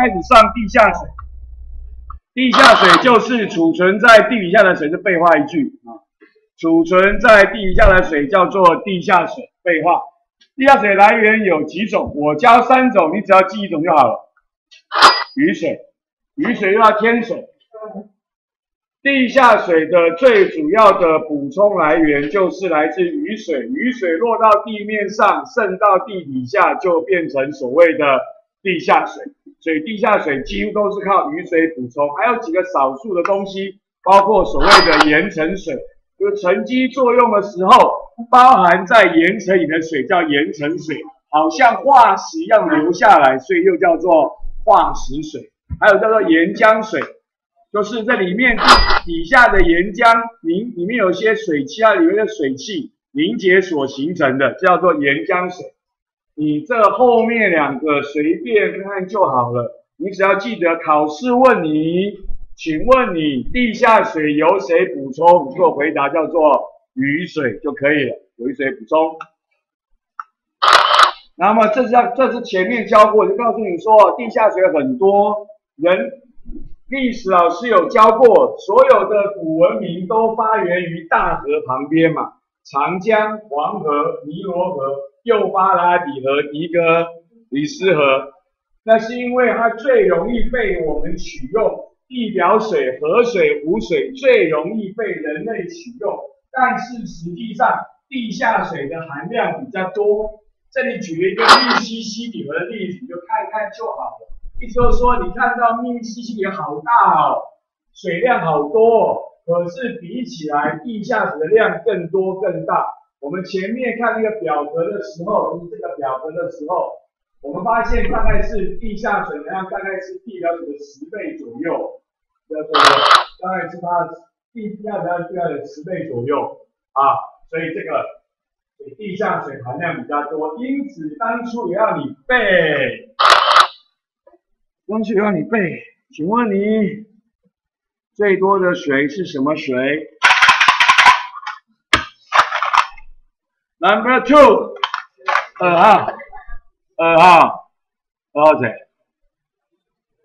开始上地下水。地下水就是储存在地底下的水，是废话一句啊。储存在地底下的水叫做地下水，废话。地下水来源有几种？我教三种，你只要记一种就好了。雨水，雨水又叫天水。地下水的最主要的补充来源就是来自雨水，雨水落到地面上，渗到地底下，就变成所谓的地下水。所以地下水几乎都是靠雨水补充，还有几个少数的东西，包括所谓的岩层水，就是沉积作用的时候，包含在岩层里的水叫岩层水，好像化石一样流下来，所以又叫做化石水。还有叫做岩浆水。就是这里面底下的岩浆凝，里面有些水汽啊，里面的水汽凝结所形成的，叫做岩浆水。你这后面两个随便看看就好了，你只要记得考试问你，请问你地下水由谁补充？你做回答叫做雨水就可以了，雨水补充。那么这是要，这是前面教过，就告诉你说地下水很多人。历史老师有教过，所有的古文明都发源于大河旁边嘛，长江、黄河、尼罗河、幼巴拉底河、迪格里斯河，那是因为它最容易被我们取用，地表水、河水、湖水最容易被人类取用，但是实际上地下水的含量比较多。这里举了一个密西西比河的例子，你就看看就好了。意思就是说，你看到密西西比好大哦，水量好多，哦可是比起来地下水的量更多更大。我们前面看那个表格的时候，就是这个表格的时候，我们发现大概是地下水量大概是地表水的十倍左右，叫做大概是它地下水地表水的十倍左右。啊，所以这个地下水含量比较多，因此当初也要你背。东西要你背，请问你最多的水是什么水？？Number two，二号，二号，二号水，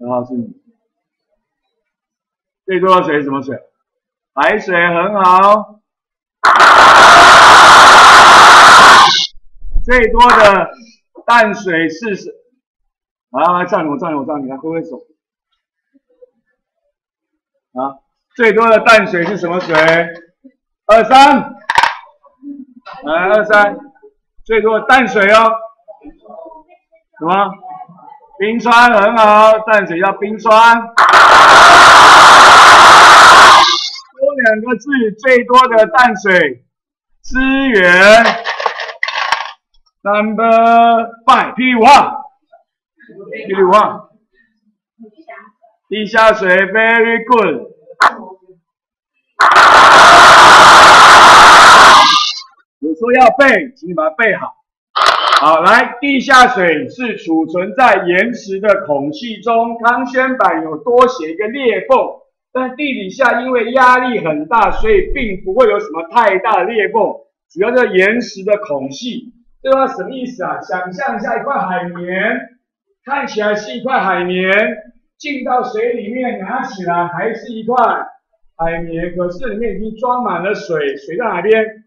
二号是你。最多的水是什么水？海水很好。最多的淡水是？什，来来，站我站我站你，来挥挥手。啊，最多的淡水是什么水？二三，来二三，最多的淡水哦。什么？冰川很好，淡水叫冰川。多两个字，最多的淡水资源。Number five P one，P one，，地下水，very good。要背，请你把它背好。好，来，地下水是储存在岩石的孔隙中，康轩版有多写一个裂缝，但地底下因为压力很大，所以并不会有什么太大的裂缝，主要在岩石的孔隙。这句话什么意思啊？想象一下一块海绵。看起来是一块海绵，进到水里面拿起来还是一块海绵，可是里面已经装满了水，水在哪边？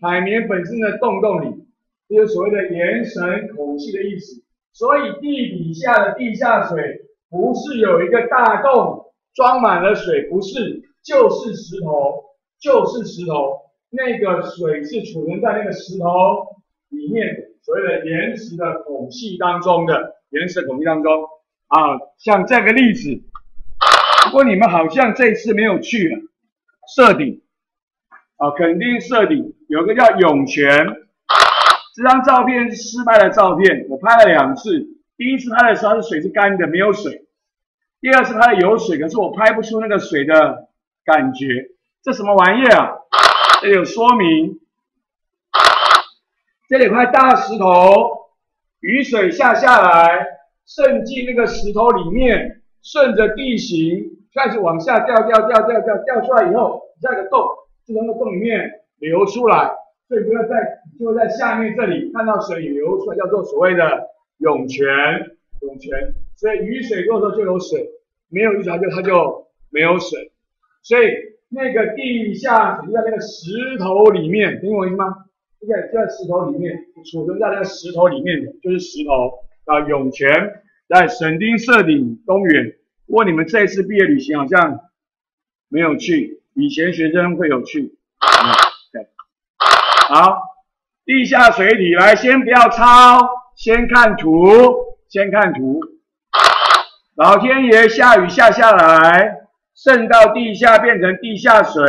海绵本身的洞洞里，这就是所谓的岩层孔隙的意思。所以地底下的地下水不是有一个大洞装满了水，不是，就是石头，就是石头，那个水是储存在那个石头里面，所谓的岩石的孔隙当中的。岩石孔隙当中啊，像这个例子，不过你们好像这次没有去了，设顶啊，肯定设顶，有个叫涌泉，这张照片是失败的照片，我拍了两次，第一次拍的时候是水是干的，没有水，第二次拍的有水，可是我拍不出那个水的感觉，这什么玩意啊？这有说明，这里块大石头。雨水下下来，渗进那个石头里面，顺着地形开始往下掉，掉，掉，掉，掉，掉出来以后，下个洞就从那洞里面流出来，所以就要在就会在下面这里看到水流出来，叫做所谓的涌泉，涌泉。所以雨水过的时候就有水，没有雨水就它就没有水。所以那个地下水就在那个石头里面，听我意思吗？就在就在石头里面，储存在那个石头里面的，就是石头啊。涌泉在省丁社顶公园。不过你们这一次毕业旅行好像没有去，以前学生会有去。对，好，地下水体来，先不要抄，先看图，先看图。老天爷下雨下下来。渗到地下变成地下水，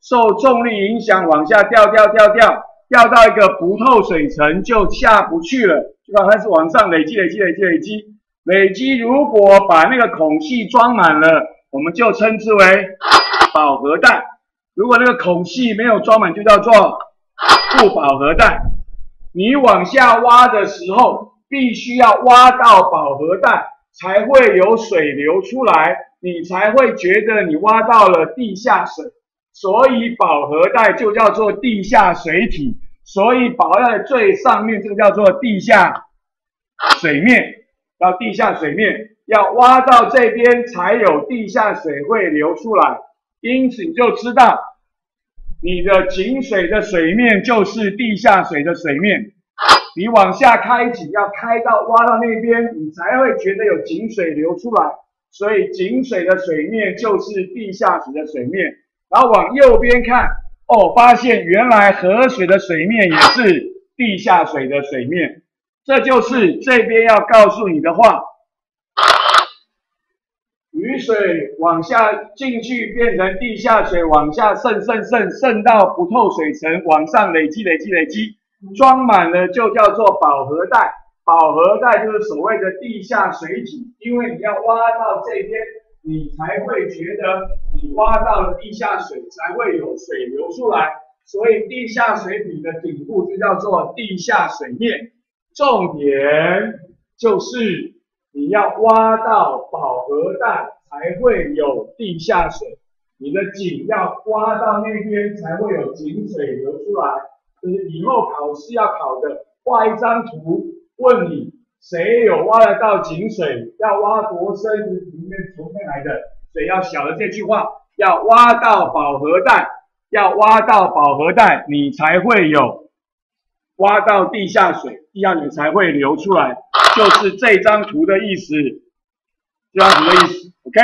受重力影响往下掉掉掉掉，掉到一个不透水层就下不去了，就开始往上累积累积累积累积累积。如果把那个孔隙装满了，我们就称之为饱和带；如果那个孔隙没有装满，就叫做不饱和带。你往下挖的时候，必须要挖到饱和带，才会有水流出来。你才会觉得你挖到了地下水，所以饱和带就叫做地下水体。所以饱和带最上面这个叫做地下水面，到地下水面要挖到这边才有地下水会流出来。因此你就知道，你的井水的水面就是地下水的水面。你往下开井要开到挖到那边，你才会觉得有井水流出来。所以井水的水面就是地下水的水面，然后往右边看，哦，发现原来河水的水面也是地下水的水面，这就是这边要告诉你的话。水往下进去变成地下水，往下渗渗渗渗到不透水层，往上累积累积累积，装满了就叫做饱和带。饱和带就是所谓的地下水体，因为你要挖到这边，你才会觉得你挖到了地下水，才会有水流出来。所以地下水体的顶部就叫做地下水面。重点就是你要挖到饱和带，才会有地下水。你的井要挖到那边，才会有井水流出来。就是以后考试要考的，画一张图。问你谁有挖得到井水？要挖多深？里面从哪来的水要小的这句话，要挖到饱和带，要挖到饱和带，你才会有挖到地下水，地下水才会流出来，就是这张图的意思。这张图的意思，OK？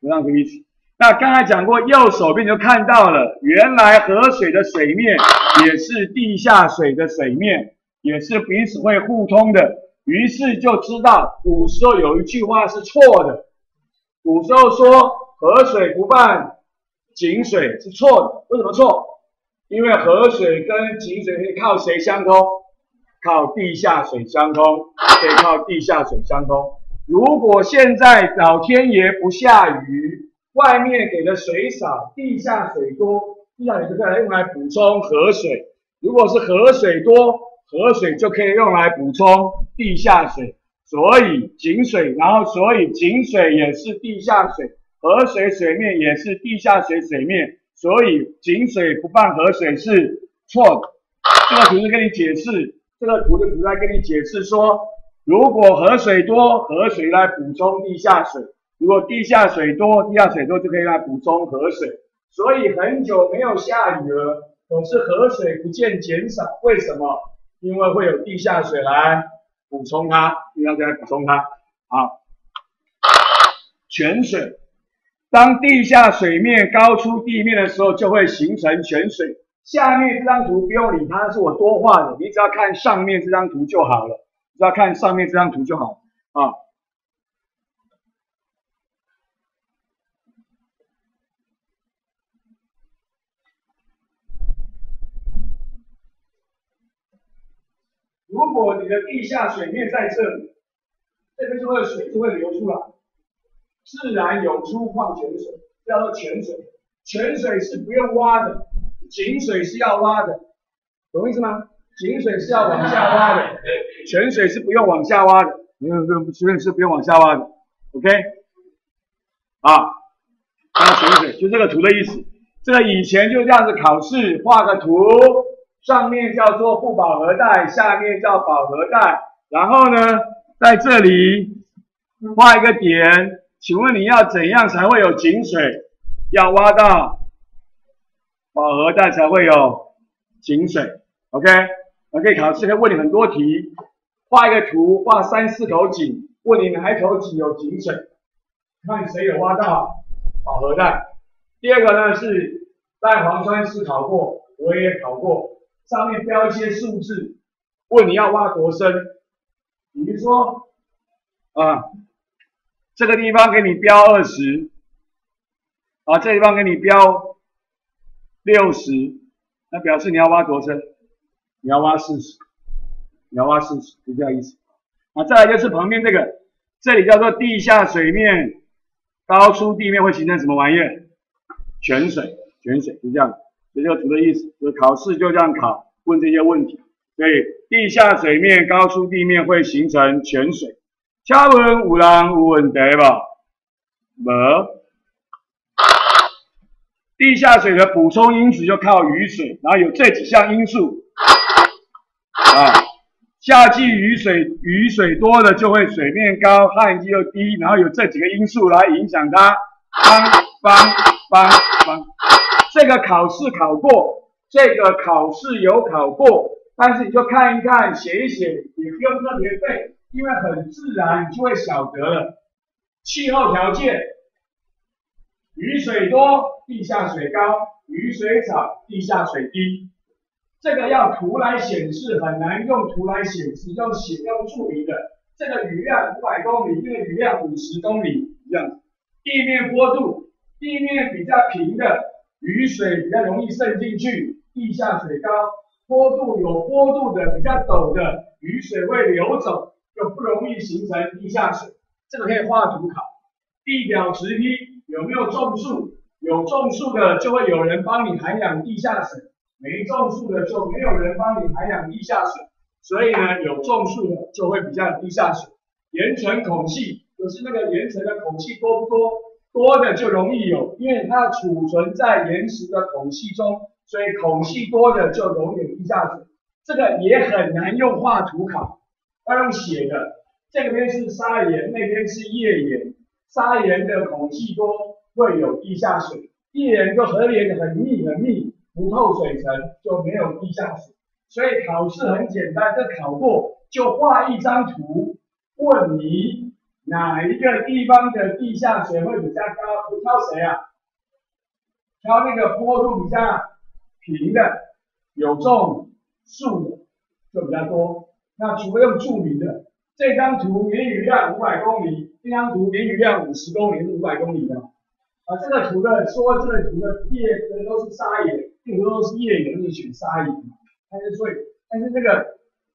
这张图意思。那刚才讲过，右手边就看到了，原来河水的水面也是地下水的水面。也是彼此会互通的，于是就知道古时候有一句话是错的。古时候说河水不犯井水是错的，为什么错？因为河水跟井水可以靠谁相通？靠地下水相通，可以靠地下水相通。如果现在老天爷不下雨，外面给的水少，地下水多，地下水就可以用来补充河水。如果是河水多，河水就可以用来补充地下水，所以井水，然后所以井水也是地下水，河水水面也是地下水水面，所以井水不犯河水是错的。这个图是跟你解释，这个图的图在跟你解释说，如果河水多，河水来补充地下水；如果地下水多，地下水多就可以来补充河水。所以很久没有下雨了，可是河水不见减少，为什么？因为会有地下水来补充它，地下水来补充它。好，泉水，当地下水面高出地面的时候，就会形成泉水。下面这张图不用理它，是我多画的，你只要看上面这张图就好了，只要看上面这张图就好啊。如果你的地下水面在这里，这边就会水就会流出来，自然涌出矿泉水，叫做泉水。泉水是不用挖的，井水是要挖的，懂意思吗？井水是要往下挖的，泉水是不用往下挖的，没有，泉水是不用往下挖的，OK？啊，那泉水就这个图的意思。这个以前就这样子考试，画个图。上面叫做不饱和带，下面叫饱和带。然后呢，在这里画一个点，请问你要怎样才会有井水？要挖到饱和带才会有井水。OK，我可以考试可以问你很多题，画一个图，画三四口井，问你哪一口井有井水，看谁有挖到饱和带。第二个呢是在黄川思考过，我也考过，上面标一些数字，问你要挖多深，比如说啊。这个地方给你标二十，啊，这地方给你标六十，那表示你要挖多深？你要挖四十，你要挖四十，就这样意思。啊，再来就是旁边这个，这里叫做地下水面高出地面会形成什么玩意儿？泉水，泉水就这样。这个图的意思就是考试就这样考，问这些问题。所以地下水面高出地面会形成泉水。请问有人有问题吧？无。地下水的补充因子就靠雨水，然后有这几项因素啊。夏季雨水雨水多了就会水面高，旱季又低，然后有这几个因素来影响它。方方方方，这个考试考过，这个考试有考过，但是你就看一看，写一写，也不用特别背。因为很自然，你就会晓得了。气候条件，雨水多，地下水高；雨水少，地下水低。这个要图来显示很难用图来显示，用写用注明的。这个雨量五百公里，这个雨量五十公里一样。地面坡度，地面比较平的，雨水比较容易渗进去，地下水高；坡度有坡度的，比较陡的，雨水会流走。就不容易形成地下水，这个可以画图考。地表直梯有没有种树？有种树的就会有人帮你涵养地下水，没种树的就没有人帮你涵养地下水。所以呢，有种树的就会比较地下水。岩层孔隙就是那个岩层的孔隙多不多？多的就容易有，因为它储存在岩石的孔隙中，所以孔隙多的就容易有地下水。这个也很难用画图考。要用写的，这边是砂岩，那边是页岩。砂岩的孔隙多，会有地下水；页岩就河连很密很密，不透水层，就没有地下水。所以考试很简单，这考过就画一张图，问你哪一个地方的地下水会比较高？你挑谁啊？挑那个坡度比较平的，有种树的就比较多。那除了用著名的，这张图年雨量五百公里，这张图年雨量五十公里是五百公里的。啊，这个图的说这个图的叶的都是砂岩，很多都是叶岩，就选砂岩。但是所以，但是这个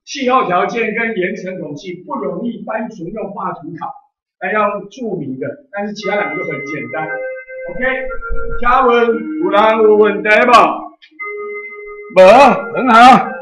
气候条件跟岩层孔隙不容易单纯用画图考，还要注明的。但是其他两个都很简单。OK，嘉文，有人有问题吧？无，很好。